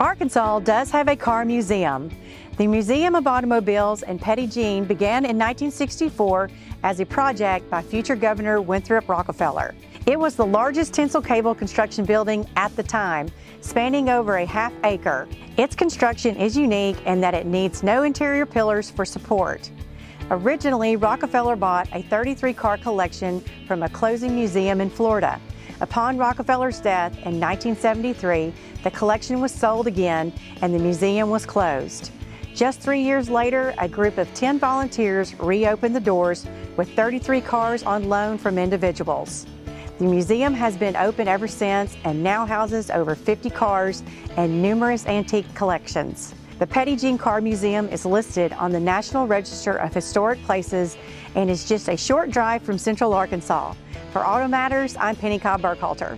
Arkansas does have a car museum. The Museum of Automobiles and Petit Jean began in 1964 as a project by future Governor Winthrop Rockefeller. It was the largest tensile cable construction building at the time, spanning over a half acre. Its construction is unique in that it needs no interior pillars for support. Originally, Rockefeller bought a 33 car collection from a closing museum in Florida. Upon Rockefeller's death in 1973, the collection was sold again and the museum was closed. Just three years later, a group of 10 volunteers reopened the doors with 33 cars on loan from individuals. The museum has been open ever since and now houses over 50 cars and numerous antique collections. The Petit Jean Car Museum is listed on the National Register of Historic Places and is just a short drive from Central Arkansas. For Auto Matters, I'm Penny Cobb Burkhalter.